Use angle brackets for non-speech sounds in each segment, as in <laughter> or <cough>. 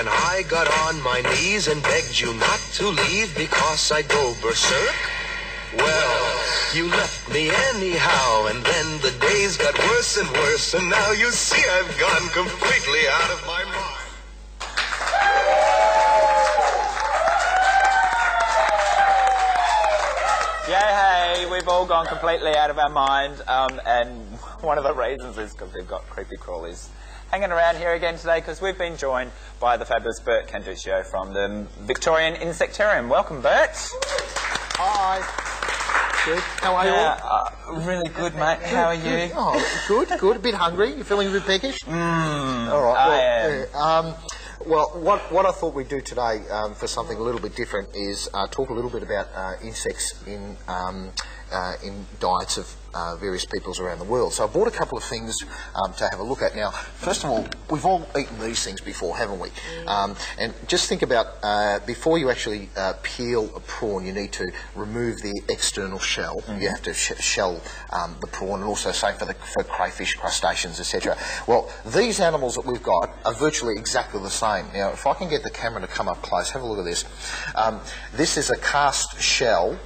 and I got on my knees and begged you not to leave because I'd go berserk? Well, you left me anyhow, and then the days got worse and worse, and now you see I've gone completely out of my mind. Yeah, hey, we've all gone completely out of our mind, um, and <laughs> one of the reasons is because we've got creepy crawlies hanging around here again today because we've been joined by the fabulous Burt Candicio from the Victorian Insectarium. Welcome, Burt. Hi. Good. How are you Yeah, all? uh, really good, mate. How are you? Oh, good, good. A bit hungry. You feeling a bit peckish? Mm, All right. I well, am. um, well, what, what I thought we'd do today um, for something a little bit different is uh, talk a little bit about uh, insects in um, uh, in diets of uh, various peoples around the world. So I brought a couple of things um, to have a look at. Now, first of all, we've all eaten these things before, haven't we? Um, and just think about uh, before you actually uh, peel a prawn, you need to remove the external shell. You have to sh- shell um, the prawn, and also same for the for crayfish, crustaceans, etc. Well, these animals that we've got are virtually exactly the same. Now, if I can get the camera to come up close, have a look at this. Um, this is a cast shell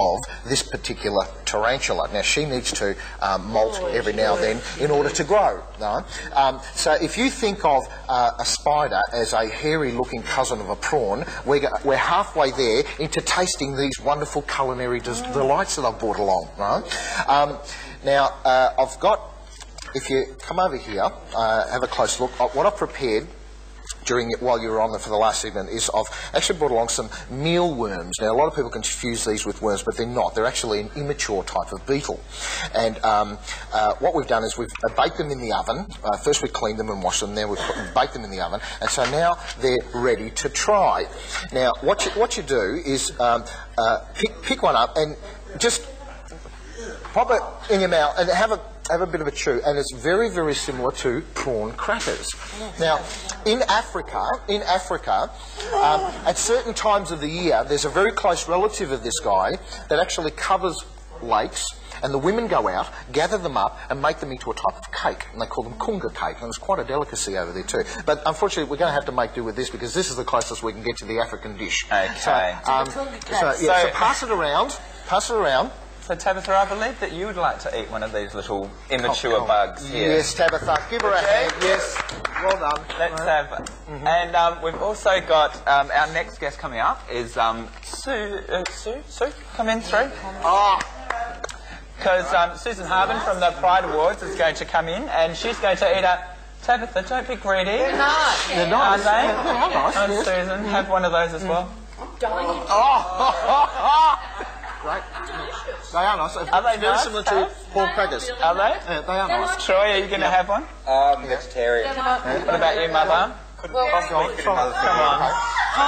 of this particular tarantula. Now, she needs to um, molt every now and then in order to grow. No? Um, so, if you think of uh, a spider as a hairy looking cousin of a prawn, we're, we're halfway there into tasting these wonderful culinary des- delights that I've brought along. Right? Um, now, uh, I've got, if you come over here, uh, have a close look, uh, what I've prepared during while you were on there for the last segment is I've actually brought along some mealworms. Now, a lot of people confuse these with worms, but they're not. They're actually an immature type of beetle. And um, uh, what we've done is we've uh, baked them in the oven. Uh, first we cleaned them and washed them. Then we've baked them in the oven. And so now they're ready to try. Now, what you, what you do is um, uh, pick, pick one up and just pop it in your mouth and have a have a bit of a chew, and it's very, very similar to prawn crackers. Now, in Africa, in Africa, um, at certain times of the year, there's a very close relative of this guy that actually covers lakes. And the women go out, gather them up, and make them into a type of cake, and they call them kungu cake. And it's quite a delicacy over there too. But unfortunately, we're going to have to make do with this because this is the closest we can get to the African dish. Okay. So, um, so, yeah, so So- pass it around. Pass it around. So, Tabitha, I believe that you would like to eat one of these little immature Come. bugs here. Yes, Tabitha. Give her a Okay. hand. Yes. Well done. Let's have. Mm-hmm. And um, we've also got um, our next guest coming up is um, Sue. Uh, Sue, Sue, come in through. Oh, Because um, Susan Harbin from the Pride Awards is going to come in, and she's going to eat a. Tabitha, don't be greedy. they're nice. Are they? Yeah, they are nice. Oh, yes. Susan, have one of those as well. Oh, Great. <laughs> They are nice. Are they Very nice, similar Tab? to pork crackers. Are they? Yeah, they are nice. Troy, are you going to have one? Um, vegetarian. What about you, Mother? Go on, Come on.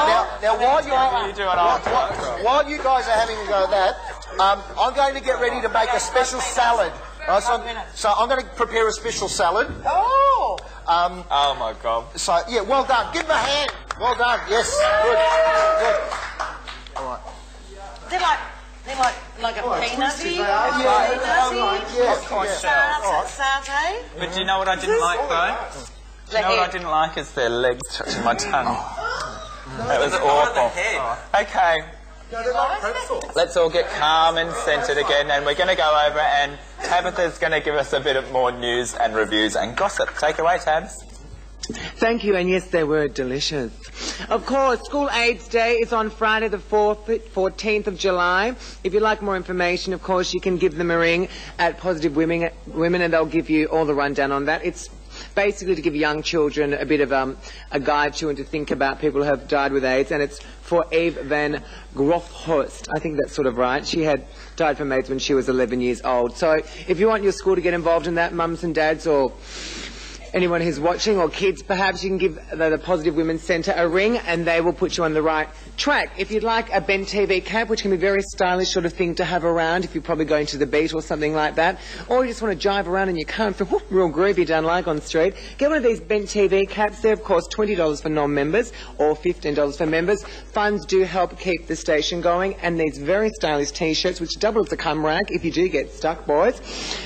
Now, now while you're, you doing on? while you guys are having a go at that, um, I'm going to get ready to make a special salad. Right, so, I'm, so I'm going to prepare a special salad. Oh! Um, Oh my god. so yeah, well done. Give them a hand. Well done. Yes. Good. Good. All right. They're like, they're like, like a peanutty. Yeah, peanutty. yes, yes. Sa- Satay. But do you know what I didn't like though? Do you know what I didn't like is their legs touching my tongue. That was awful. Okay, let's all get calm and centred again, and we're going to go over and Tabitha's going to give us a bit of more news and reviews and gossip. Take it away, Tabs. Thank you, and yes, they were delicious. Of course, School AIDS Day is on Friday, the 4th, 14th of July. If you'd like more information, of course, you can give them a ring at Positive Women, Women and they'll give you all the rundown on that. It's basically to give young children a bit of um, a guide to and to think about people who have died with AIDS, and it's for Eve van Grafhorst. I think that's sort of right. She had died from AIDS when she was 11 years old. So if you want your school to get involved in that, mums and dads or anyone who's watching or kids perhaps you can give the, the Positive Women's Centre a ring and they will put you on the right track. If you'd like a Bent TV cap, which can be a very stylish sort of thing to have around if you're probably going to the beat or something like that, or you just want to jive around in your car and feel whoop, real groovy down Lygon Street, get one of these Bent TV caps. They're of course $20 for non-members or $15 for members. Funds do help keep the station going and these very stylish t-shirts which double as a cum rag if you do get stuck, boys.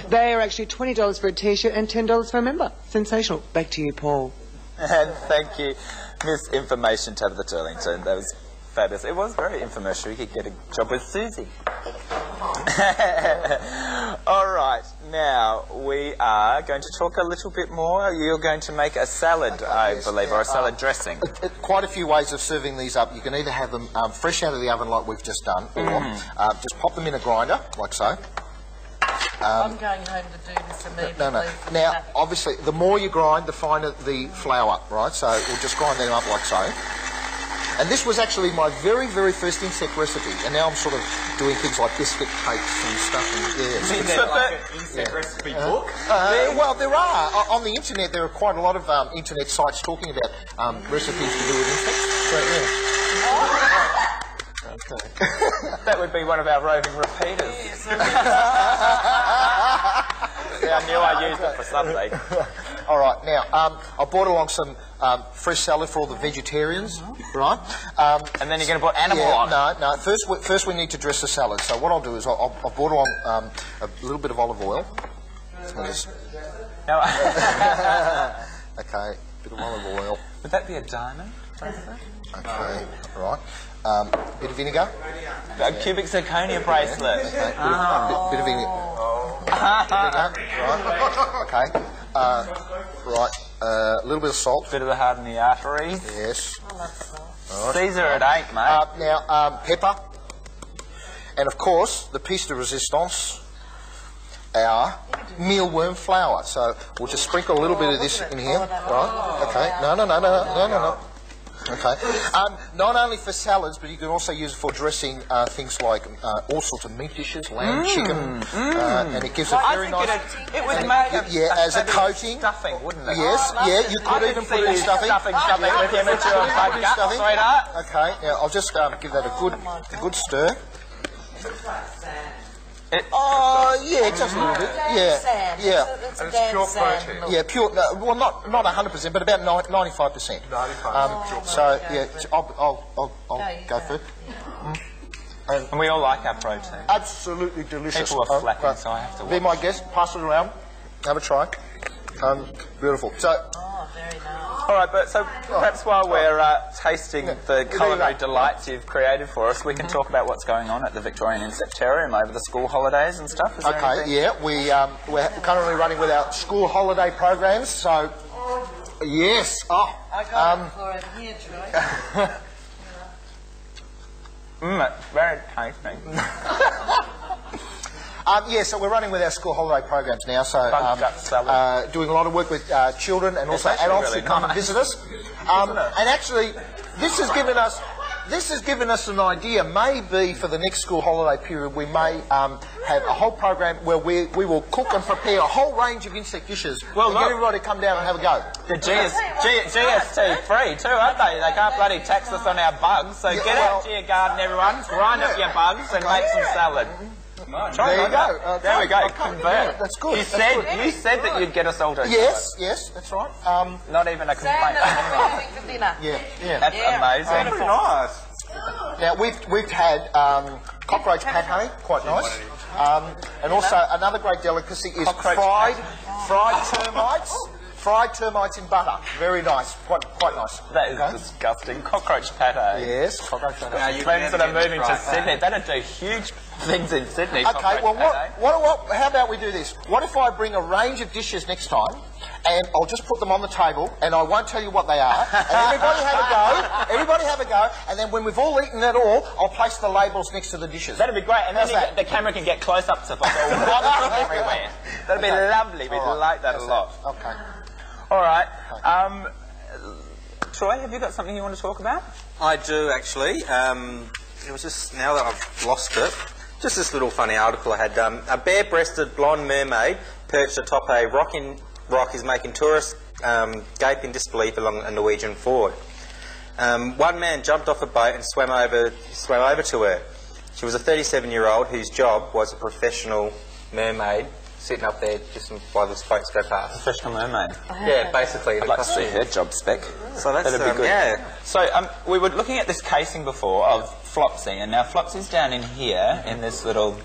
They are actually $20 for a t-shirt and $10 for a member. Sensational. Back to you, Paul. and thank you, Miss Information Tabitha Turlington. That was fabulous. It was very infomercial. You could get a job with Susie. <laughs> All right, now we are going to talk a little bit more. You're going to make a salad, I believe, or a salad dressing. Uh, Quite a few ways of serving these up. You can either have them um, fresh out of the oven like we've just done, or uh, just pop them in a grinder, like so. I'm going home to do this immediately. No, no. Now, obviously, the more you grind, the finer the flour, right? So we'll just grind them up like so. And this was actually my very, very first insect recipe. And now I'm sort of doing things like biscuit cakes and stuff. And, yeah, it's- Is that like an insect recipe book? Uh, well, there are. O- On the internet, there are quite a lot of um, internet sites talking about um, recipes to do with insects. So, yeah. <laughs> Okay. That would be one of our roving repeaters. <laughs> yeah, I knew I used it for something. <laughs> All right, now, um, I brought along some um, fresh salad for all the vegetarians, right? Um, And then you're going to put animal yeah, on. no, no. First, we, first we need to dress the salad. So what I'll do is I'll, I'll, I'll brought along um, a little bit of olive oil. Just- Now, <laughs> okay, bit of olive oil. would that be a diamond? Okay, right. Um, bit of vinegar. A cubic zirconia bracelet. Okay, bit, of, bit, bit of vinegar. Vinegar, right. <laughs> Okay. Uh, right. Uh, a little bit of salt. Bit of the harden the arteries. Yes. Caesar it ain't, mate. Uh, now, um, pepper. And of course, the piece de resistance, our mealworm flour. So we'll just sprinkle a little bit of this in here. Right? Okay. No, no, no, no, no, no, no. Okay. Um, not only for salads, but you can also use it for dressing uh, things like uh, all sorts of meat dishes, lamb, chicken, uh, and it gives a very think nice. it'd, it would make it- yeah, as a fabulous coating. stuffing, wouldn't it? Yes, yeah, you could even put it in you stuffing. stuffing something Yeah, with him into put a it in fudge gut, stuffing. sweetheart. Okay, now I'll just um, give that a good, a good stir. It- Oh, yeah, just a little bit. Yeah, Sand. yeah, It's, a Dan sand look. yeah. Pure. No, well, not not hundred percent, but about ninety-five percent. Um, so yeah, I'll I'll I'll, I'll Go, you go go. first. And we all like our protein. Absolutely delicious. People are Uh, flapping, uh, so I have to Be my guest. Pass it around. Have a try. Um, beautiful. So Oh, very nice. All right, but so perhaps while we're uh, tasting the culinary delights you've created for us, we can talk about what's going on at the Victorian Insectarium over the school holidays and stuff. Is Okay, yeah, we, um, we're currently running with our school holiday programs, so yes, oh, I got um, it for it here, Troy. <laughs> Mm, it's very tasty. <laughs> um, yeah, so we're running with our school holiday programs now, so um, uh, doing a lot of work with uh, children and also adults really who come and visit us. <laughs> Um, and actually, this has given us. This has given us an idea. Maybe for the next school holiday period, we may um, have a whole program where we, we will cook and prepare a whole range of insect dishes. Well, and get everybody to come down and have a go. The GS, G, GST free too, aren't they? They can't bloody tax us on our bugs. So Yeah, get well- out to your garden, everyone. Grind up your bugs and make some salad. Try There you go. Uh, there we go. okay, Convert. that's good, You that's said good. you said that you'd get us all to Yes, yes, that's right. Um, Not even a complaint. that's what we're having for dinner. yeah, yeah. That's Yeah, amazing. beautiful. Nice. Now we've we've had um, cockroach pate, quite nice, um, and also another great delicacy is Cockroach fried fried termites. Fried termites in butter, very nice, quite quite nice. That is Okay. disgusting. Cockroach pate. Yes, cockroach pate. Friends that are moving to Sydney, that'd do huge things in Sydney. Okay, well, what, what, what, how about we do this? What if I bring a range of dishes next time, and I'll just put them on the table, and I won't tell you what they are, and <laughs> everybody have a go, everybody have a go, and then when we've all eaten it all, I'll place the labels next to the dishes. That'd be great, and then How's you that? the camera can get close-ups of us <laughs> all wandering everywhere. That'd be lovely. We'd All right, like that a how's lot. Okay. All right. Um, Troy, have you got something you want to talk about? I do actually. Um, it was just now that I've lost it. Just this little funny article I had. Um, a bare-breasted blonde mermaid perched atop a rock in rock is making tourists um, gape in disbelief along a Norwegian fjord. Um, one man jumped off a boat and swam over swam over to her. She was a 37-year-old whose job was a professional mermaid, sitting up there just while the boats go past. Professional mermaid. Yeah, basically. I'd like to see her job spec. So that's, That'd be um, good. yeah. So um, we were looking at this casing before of Flopsy, and now Flopsy's down in here in this little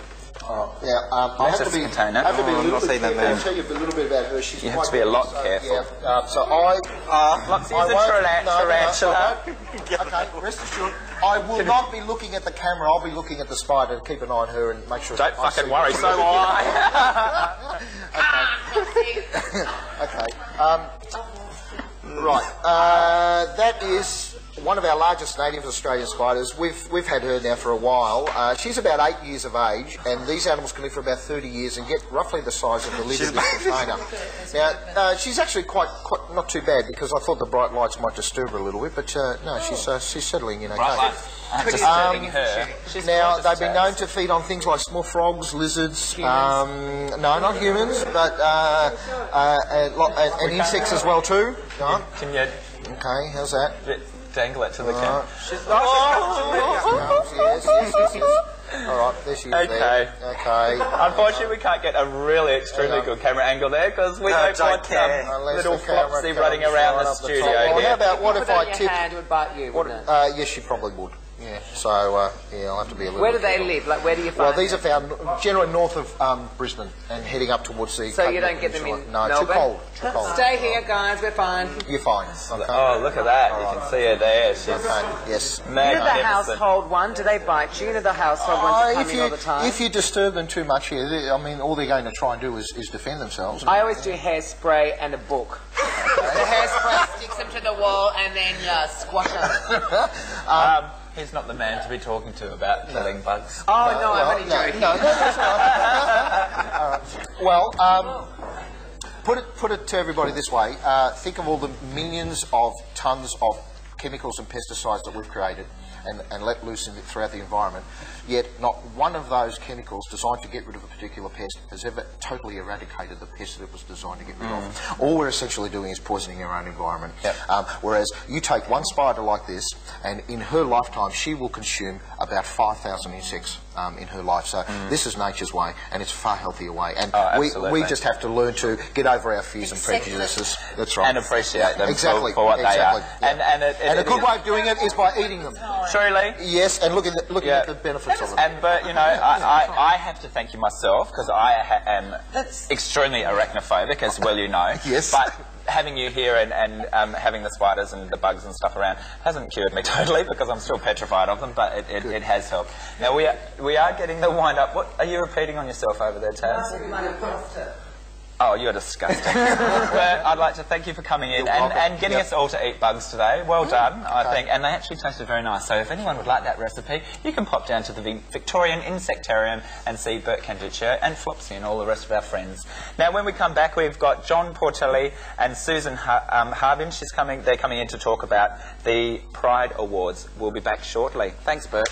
Oh, Yeah, um, I have to be, container. have to be a Oh, little I've not bit seen that careful. I'll tell you a little bit about her. She's You have to be a lot so, careful. Yeah, uh, so I... Uh, Look, I here's a won't- taran- no, no, no, tarantula. I <laughs> okay, rest assured, I will not be looking at the camera. I'll be looking at the spider to keep an eye on her and make sure... Don't I fucking see worry, her. so will I. Okay. Um, right. Uh, that is one of our largest native Australian spiders. We've we've had her now for a while. Uh, she's about eight years of age, and these animals can live for about 30 years and get roughly the size of the lid of this container. Now, uh, she's actually quite, quite not too bad because I thought the bright lights might disturb her a little bit, but uh, no, she's uh, she's settling in okay. Right, like, I'm Um, her. She's Now, they've been known to feed on things like small frogs, lizards, um, no, not humans, but uh, uh, and, and, and insects as well too. No? Can you Okay, how's that? Dangle it to the camera? Oh, yes, yes, yes, yes. All right, there she is. Okay. There. Okay. Unfortunately, we can't get a really extremely good camera angle there because we No, don't don't want care. um, little the flopsy running around right the studio top. Well, how about what if I on your tip? hand, would bite you, What, wouldn't it? uh, yes, she probably would. Yeah. So uh, yeah, I'll have to be a little. Where do they careful. live? Like, where do you find Well, these are found generally north of um, Brisbane and heading up towards the. So Cape you don't get them Peninsula. in No, Melbourne? too cold. Too cold. Stay here, guys. We're fine. You're fine. Okay. Oh, look at that. You can see her there. She's Okay. Yes. You know the household one? Do they bite you? You know the household ones that Uh, come if in you all the time? if you disturb them too much here, they, I mean, all they're going to try and do is, is defend themselves. I always do hairspray and a book. the hairspray sticks them to the wall and then uh, squash them. <laughs> Um, he's not the man to be talking to about killing bugs. Oh, no, well, I'm only no, joking. no, no, that's all right. <laughs> All right. Well, um, put it put it to everybody this way: uh, think of all the millions of tons of chemicals and pesticides that we've created and, and let loose in the, throughout the environment. Yet, not one of those chemicals designed to get rid of a particular pest has ever totally eradicated the pest that it was designed to get rid of. All we're essentially doing is poisoning our own environment. Yep. Um, whereas you take one spider like this, and in her lifetime, she will consume about 5,000 insects um, in her life. So this is nature's way, and it's a far healthier way. And Oh, we, we just have to learn to get over our fears and prejudices. That's right. And appreciate them for- exactly, for what they are. yeah. And- and it- it- and a good is- way of doing it is by eating them. Truly. Yes, and looking at, looking Yeah. at the benefits of them. And but you know, I, I, I have to thank you myself because I ha- am extremely arachnophobic, as well you know. Yes. <laughs> But having you here and, and um, having the spiders and the bugs and stuff around hasn't cured me <laughs> totally because I'm still petrified of them, but it, it, it has helped. Now we are, we are getting the wind up. What are you repeating on yourself over there, Taz? Oh, you're disgusting. <laughs> but I'd like to thank you for coming in and, and getting Yep. us all to eat bugs today. Well done, I Okay. think. And they actually tasted very nice. So if anyone would like that recipe, you can pop down to the Victorian Insectarium and see Burt Candicio and Flopsy and all the rest of our friends. Now, when we come back, we've got John Portelli and Susan ha- um, Harbin. She's coming. They're coming in to talk about the Pride Awards. We'll be back shortly. Thanks, Burt.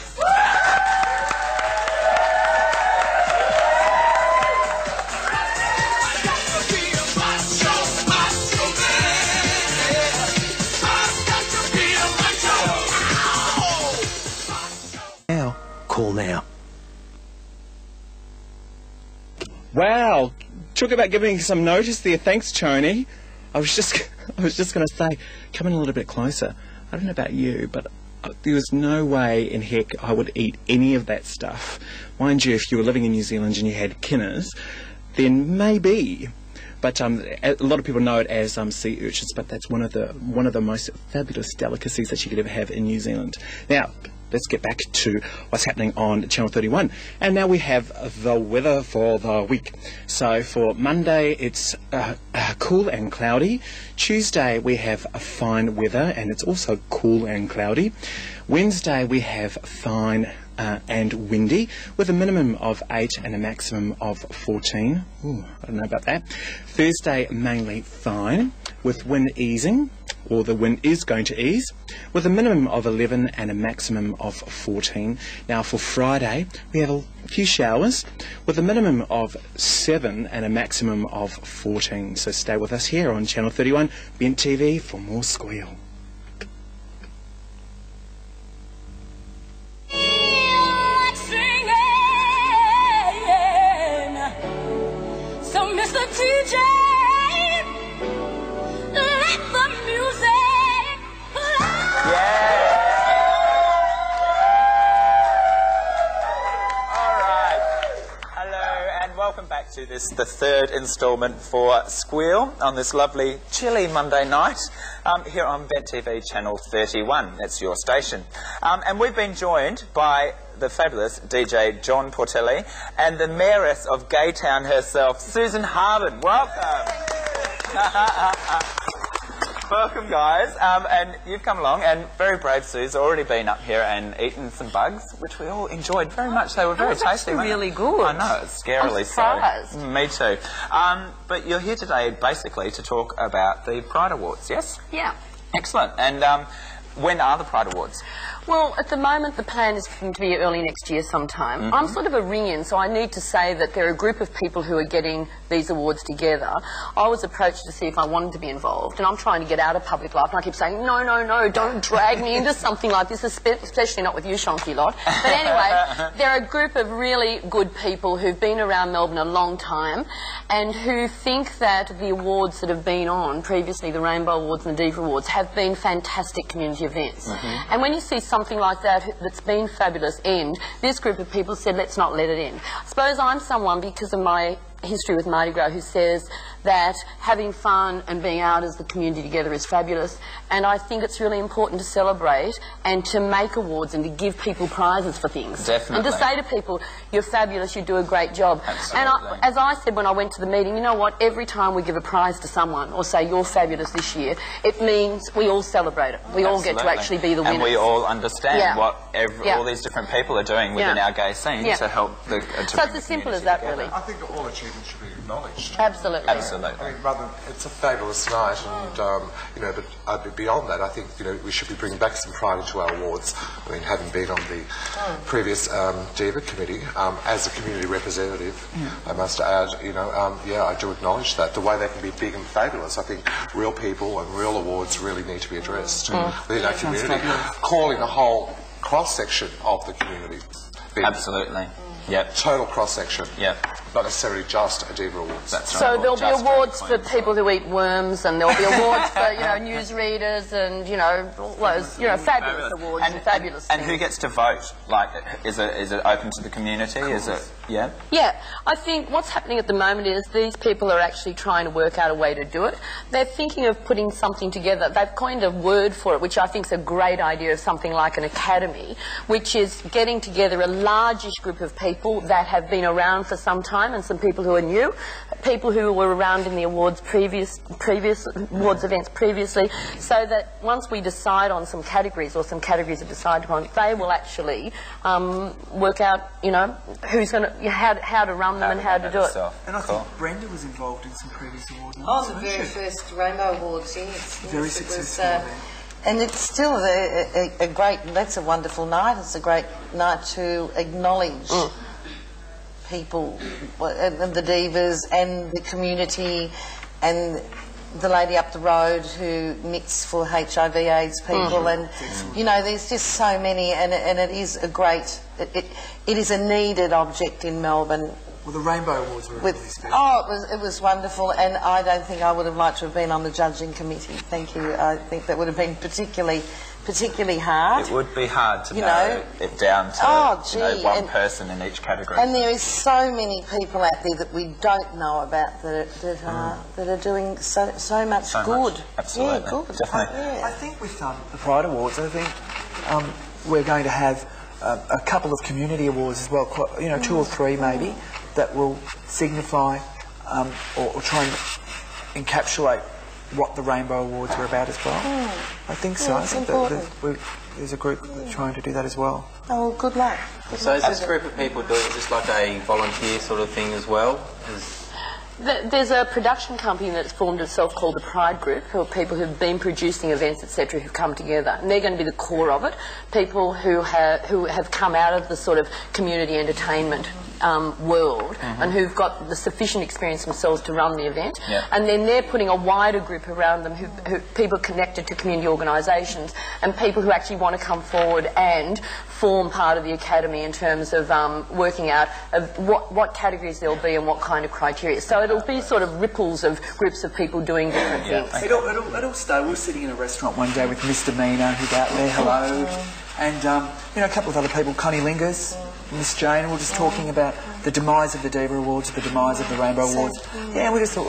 Wow, talk about giving some notice there. Thanks, Tony. I was just, <laughs> I was just going to say, come in a little bit closer. I don't know about you, but uh, there was no way in heck I would eat any of that stuff. Mind you, if you were living in New Zealand and you had kinners, then maybe. But um, a a lot of people know it as um, sea urchins, but that's one of the one of the most fabulous delicacies that you could ever have in New Zealand. Now, let's get back to what's happening on Channel 31. And now we have the weather for the week. So for Monday, it's uh, uh, cool and cloudy. Tuesday, we have a fine weather, and it's also cool and cloudy. Wednesday, we have fine uh, and windy, with a minimum of 8 and a maximum of 14. Ooh, I don't know about that. Thursday, mainly fine, with wind easing, or the wind is going to ease, with a minimum of 11 and a maximum of 14. Now for Friday, we have a few showers, with a minimum of 7 and a maximum of 14. So stay with us here on Channel 31, Bent TV, for more squeal. To this, the third instalment for Squeal on this lovely, chilly Monday night um, here on Bent TV Channel 31. That's your station. Um, and we've been joined by the fabulous DJ John Portelli and the mayoress of Gaytown herself, Susan Harbin. Welcome. <laughs> Welcome, guys. Um, and you've come along, and very brave Sue's already been up here and eaten some bugs, which we all enjoyed very much. They were very tasty. really good. I know, it's scarily so. me too. Um, but you're here today basically to talk about the Pride Awards, yes? Yeah. Excellent. And um, when are the Pride Awards? Well, at the moment, the plan is for them to be early next year sometime. Mm-hmm. I'm sort of a ring-in, so I need to say that there are a group of people who are getting these awards together. I was approached to see if I wanted to be involved, and I'm trying to get out of public life, and I keep saying, no, no, no, don't drag me into something like this, especially not with you, Shonky Lot. But anyway, <laughs> they're a group of really good people who've been around Melbourne a long time, and who think that the awards that have been on, previously the Rainbow Awards and the Diva Awards, have been fantastic community events. And when you see something like that that's been fabulous end, this group of people said, let's not let it end. I suppose I'm someone, because of my history with Mardi Gras, who says that having fun and being out as the community together is fabulous. And I think it's really important to celebrate and to make awards and to give people prizes for things. Definitely. And to say to people, you're fabulous, you do a great job. And I, as I said when I went to the meeting, you know what? Every time we give a prize to someone or say you're fabulous this year, it means we all celebrate it. We all get to actually be the winners. And we all understand Yeah. what ev- Yeah. all these different people are doing within Yeah. our gay scene Yeah. to help the. Uh, to so it's as simple as that, together. really. I think all achievements should be acknowledged. Absolutely. Absolutely. I mean, rather, it's a fabulous night, and um, you know, but uh, beyond that, I think you know we should be bringing back some pride into our awards. I mean, having been on the previous um, Diva committee um, as a community representative, I must add, you know, um, yeah, I do acknowledge that the way they can be big and fabulous. I think real people and real awards really need to be addressed within our community, calling the whole cross section of the community. Absolutely. Yep. Total cross section. Yep. Not necessarily just a Diva Awards. That's right. So there'll be awards for people who eat worms, and there'll be awards for you know newsreaders, and you know all those you know fabulous awards and, fabulous. And, and who gets to vote? Like, is it is it open to the community? Is it? Yeah. Yeah, I think what's happening at the moment is these people are actually trying to work out a way to do it. They're thinking of putting something together. They've coined a word for it, which I think is a great idea of something like an academy, which is getting together a largish group of people that have been around for some time and some people who are new, people who were around in the awards previous, previous awards events previously, so that once we decide on some categories or some categories are decided upon, they will actually um, work out, you know, who's going to, how, how to run them and how to do it. And I Cool. think Brenda was involved in some previous awards. nights. On the very she? first Rainbow Awards, yes. Very yes, it was, successful uh, and it's still a, a, a great, that's a wonderful night. It's a great night to acknowledge people, and the divas and the community and the lady up the road who knits for HIV AIDS people mm. and you know there's just so many and, and it is a great it, it, it is a needed object in Melbourne Well, the Rainbow Awards were with really special. oh, it was it was wonderful, and I don't think I would have liked to have been on the judging committee. Thank you. I think that would have been particularly particularly hard. It would be hard to You narrow know? it down to Oh, you know, one and- person in each category. And there is so many people out there that we don't know about that that are that are doing so so much So good. much. Absolutely. Yeah, good. Definitely. Yeah. I think with um, the Pride Awards, I think um, we're going to have uh, a couple of community awards as well, quite, you know, two or three maybe, that will signify um, or, or try and encapsulate what the Rainbow Awards were about as well. Oh. I think so. Yeah, I think that, important. that we, there's a group that's trying to do that as well. Oh, good luck. Good So luck is this group of people doing just like a volunteer sort of thing as well? Is, Th- There's a production company that's formed itself called the Pride Group, who are people who've been producing events, etc., who've come together, and they're going to be the core of it. People who have who have come out of the sort of community entertainment um, world and who've got the sufficient experience themselves to run the event, Yeah. and then they're putting a wider group around them, who, who people connected to community organisations and people who actually want to come forward and form part of the academy in terms of um, working out of what, what categories there'll be and what kind of criteria. So it'll be sort of ripples of groups of people doing different things. It'll, it, all, it all started, we were sitting in a restaurant one day with Mr. Mina, who's out there, hello, and um, you know, a couple of other people, Connie Lingers, Miss Jane we were just talking about the demise of the Diva Awards, the demise of the Rainbow Awards. Yeah, we just thought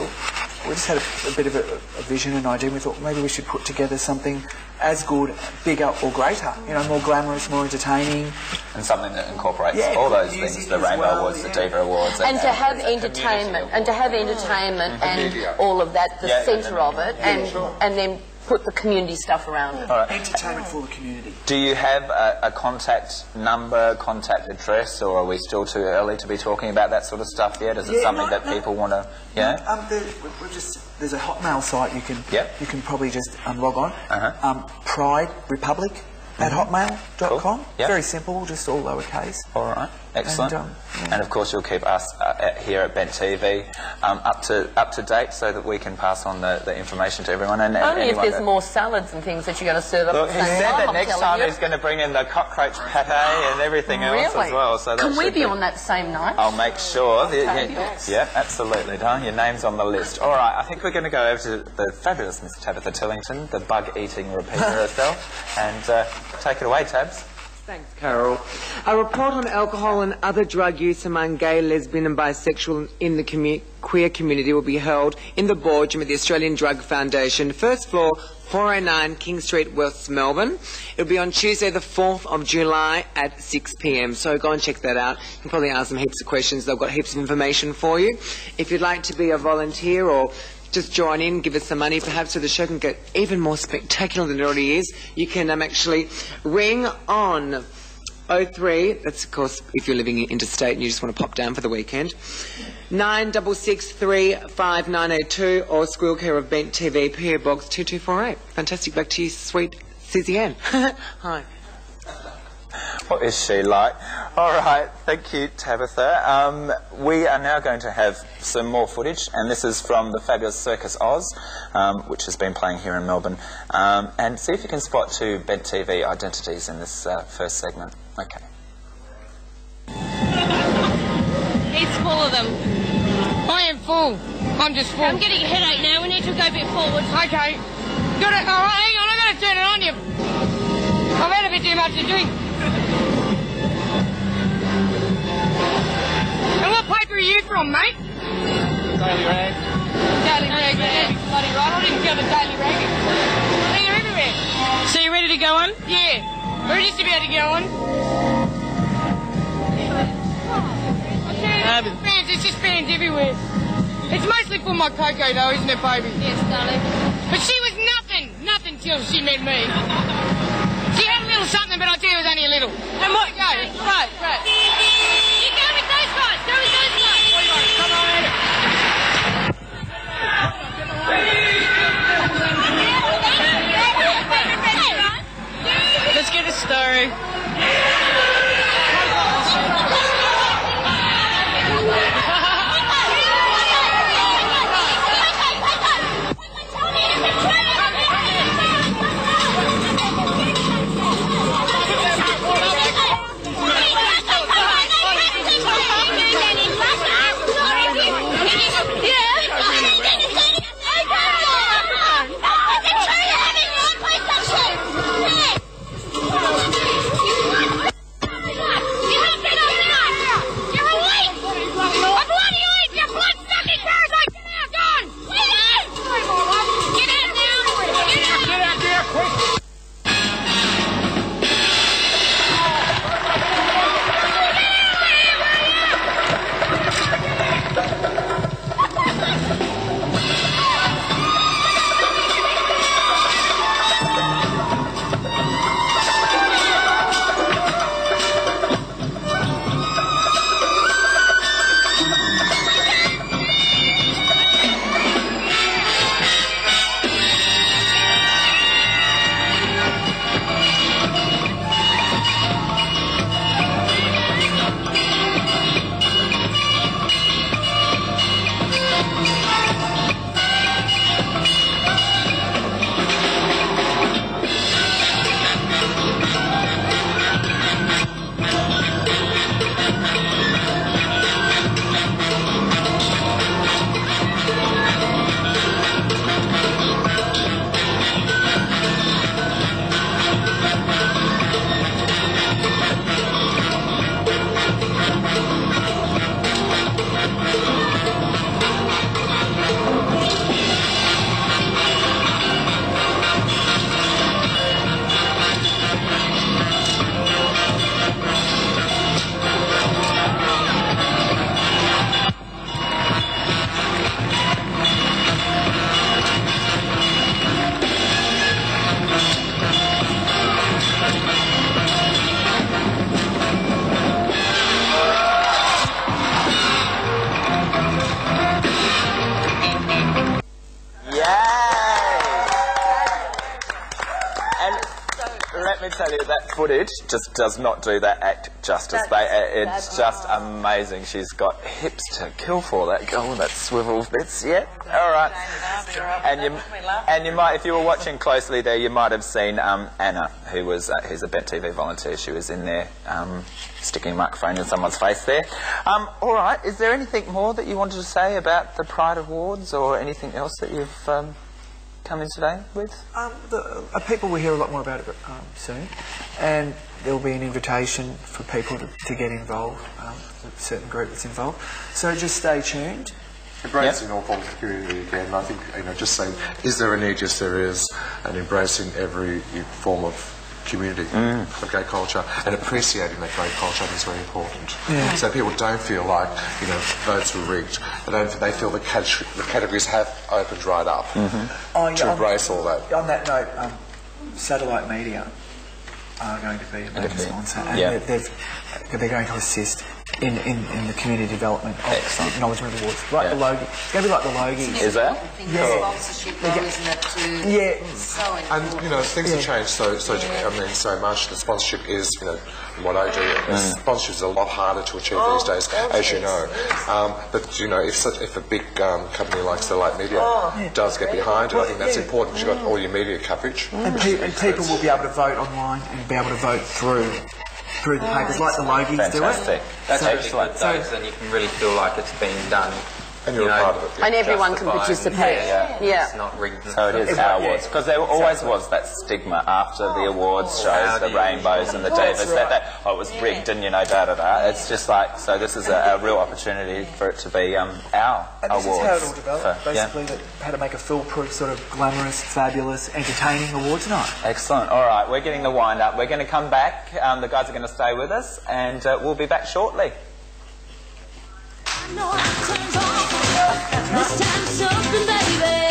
we just had a, a bit of a, a vision and idea. We thought maybe we should put together something as good, bigger or greater. You know, more glamorous, more entertaining. And something that incorporates Yeah, all those things, the Rainbow well, Awards, the yeah. Diva Awards. and to have the community entertainment and to have entertainment mm-hmm. and media. all of that the Yeah, centre of it and and then put the community stuff around it Entertainment for the community. Do you have a, a contact number, contact address, or are we still too early to be talking about that sort of stuff yet? Is it something no, that no. people want to, yeah? Um, there, we- we've just there's a Hotmail site you can Yep. you can probably just um, log on. Uh-huh. Um, Pride Republic at hotmail.com. Cool. Yep. Very simple, just all lowercase. All right, excellent. And, And, um, of course, you'll keep us uh, here at Bent TV um, up to up to date so that we can pass on the, the information to everyone. And, and only if there's that- more salads and things that you're going to serve up Look, he said time, that I'm next time you. he's going to bring in the cockroach pate and everything else as well. So can we should be on that same night I'll make sure. Okay. yeah, yeah, absolutely, darling. Your name's on the list. All right, I think we're going to go over to the fabulous Miss Tabitha Turlington, the bug-eating repeater herself, and uh, take it away, Tabs. Thanks, Carol. A report on alcohol and other drug use among gay, lesbian and bisexual in the commu- queer community will be held in the boardroom at the Australian Drug Foundation, first floor, 409 King Street, West Melbourne. It'll be on Tuesday, the 4th of July at 6pm. So go and check that out. You can probably ask them heaps of questions. They've got heaps of information for you. If you'd like to be a volunteer or just join in, give us some money, perhaps so the show can get even more spectacular than it already is. You can um, actually ring on 03, that's of course if you're living interstate and you just want to pop down for the weekend, 96635902 or Squeal Care of Bent TV, PO Box 2248. Fantastic, back to you, sweet Susie Ann. <laughs> Hi. What is she like? All right, thank you, Tabitha. Um, we are now going to have some more footage, and this is from the fabulous Circus Oz, um, which has been playing here in Melbourne. Um, and see if you can spot two Bent TV identities in this uh, first segment. Okay. It's full of them. I am full. I'm just full. I'm getting a headache now. We need to go a bit forward. Okay. Got it. All right, hang on. I got to turn it on you. I've had a bit too much to drink. And what paper are you from, mate? Daily Rag. Daily Rag. Yeah, bloody right. I didn't feel the Daily Rag. Hey, you're everywhere. So you ready to go on? Yeah. We're just about to go on. Okay, fans, it's just fans everywhere. It's mostly for my Coco though, isn't it, baby? Yes, darling. But she was nothing, nothing till she met me. She had a little something, but I tell you it was only a little. And what? Go, right, right. Let's get a story. Just does not do that act justice. That's They, uh, it's just amazing. She's got hips to kill for that girl. That swivel bits. Yeah. All right. And you, and you might, if you were watching closely there, you might have seen um, Anna, who was uh, who's a Bent TV volunteer. She was in there um, sticking a microphone in someone's face there. Um, all right. Is there anything more that you wanted to say about the Pride Awards, or anything else that you've um, come in today with? Um, the, uh, people will hear a lot more about it um, soon, and there will be an invitation for people to, to get involved, um, a certain group that's involved. So just stay tuned. Embracing all forms of community again. I think you know, just saying, is there a need? Yes, there is, and embracing every form of community of gay culture and appreciating that gay culture is very important. Yeah. So people don't feel like you know votes were rigged. They don't. They feel the, cat- the categories have opened right up Oh, yeah, to on- embrace all that. On that note, um, satellite media are going to be a major sponsor, and Yeah. they're, they're going to assist in, in, in the community development of Excellent. acknowledgement awards. Like Yeah. the Logie. It's going to be like the Logies. Is that? Yeah. Sponsorship, though, isn't it. Yeah. So And you know things have changed so so I mean so much. The sponsorship is you know what I do. Sponsorship is a lot harder to achieve these days, as you know. Um, but you know if such, if a big um, company like Satellite Media does get behind it, I think that's yeah. important because you've got all your media coverage. And, pe- and people will be able to vote online and be able to vote through through the papers, like the Logies Fantastic. do it. That's So- excellent. so- Those, then you can really feel like it's being done. And you're you a know, part of it. yeah. And everyone can participate. Yeah. Yeah. It's not rigged. So it is our awards because there always was that stigma after the awards shows, the rainbows and the That's divas, that, that oh, it was rigged and you know da da da. It's just like so. This is a, a real opportunity for it to be um, our And this is how it all developed. for- yeah. Basically, that how to make a foolproof, sort of glamorous, fabulous, entertaining awards night. Excellent. All right, we're getting the wind up. We're going to come back. Um, the guys are going to stay with us, and uh, we'll be back shortly. This time something, baby.